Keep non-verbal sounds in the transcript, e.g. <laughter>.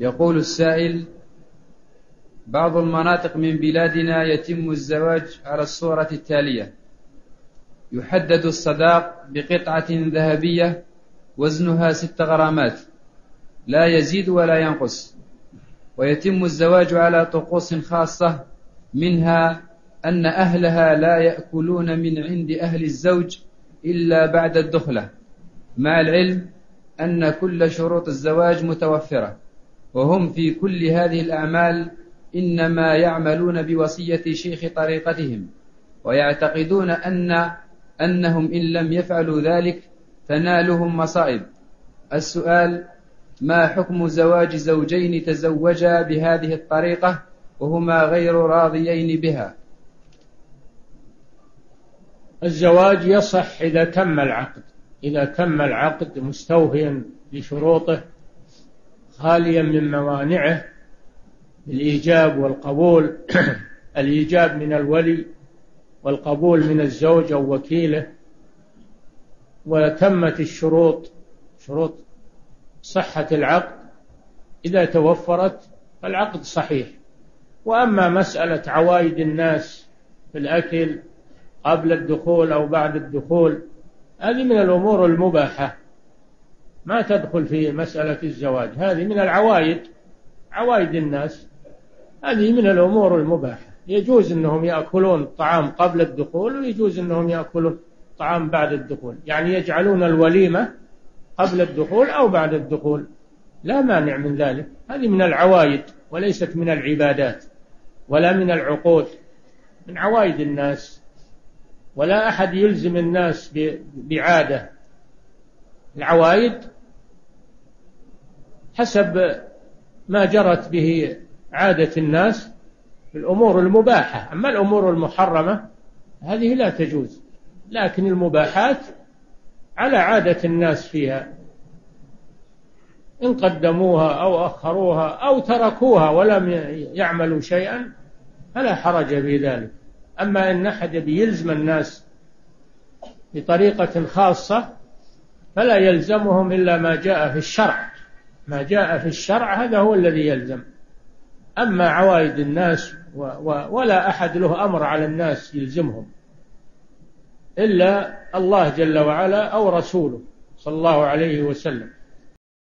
يقول السائل بعض المناطق من بلادنا يتم الزواج على الصورة التالية. يحدد الصداق بقطعة ذهبية وزنها ست غرامات. لا يزيد ولا ينقص. ويتم الزواج على طقوس خاصة منها أن أهلها لا يأكلون من عند أهل الزوج إلا بعد الدخلة. مع العلم أن كل شروط الزواج متوفرة. وهم في كل هذه الأعمال إنما يعملون بوصية شيخ طريقتهم ويعتقدون أن أنهم إن لم يفعلوا ذلك تنالهم مصائب. السؤال ما حكم زواج زوجين تزوجا بهذه الطريقة وهما غير راضيين بها؟ الزواج يصح إذا تم العقد إذا تم العقد مستوفيا لشروطه خاليا من موانعه الإيجاب والقبول. <clears throat> الإيجاب من الولي والقبول من الزوج أو وكيله. وتمت الشروط شروط صحة العقد. إذا توفرت فالعقد صحيح. وأما مسألة عوايد الناس في الأكل قبل الدخول أو بعد الدخول هذه من الأمور المباحة. ما تدخل في مسألة الزواج. هذه من العوايد عوايد الناس. هذه من الأمور المباحة. يجوز أنهم يأكلون طعام قبل الدخول ويجوز أنهم يأكلون طعام بعد الدخول. يعني يجعلون الوليمة قبل الدخول أو بعد الدخول. لا مانع من ذلك. هذه من العوايد وليست من العبادات ولا من العقود. من عوايد الناس. ولا أحد يلزم الناس بعادة. العوايد حسب ما جرت به عادة الناس في الأمور المباحة. أما الأمور المحرمة هذه لا تجوز لكن المباحات على عادة الناس فيها. إن قدموها أو أخروها أو تركوها ولم يعملوا شيئا فلا حرج في ذلك. أما إن أحد يلزم الناس بطريقة خاصة فلا يلزمهم إلا ما جاء في الشرع. ما جاء في الشرع هذا هو الذي يلزم. أما عوائد الناس و و ولا أحد له أمر على الناس يلزمهم. إلا الله جل وعلا أو رسوله صلى الله عليه وسلم.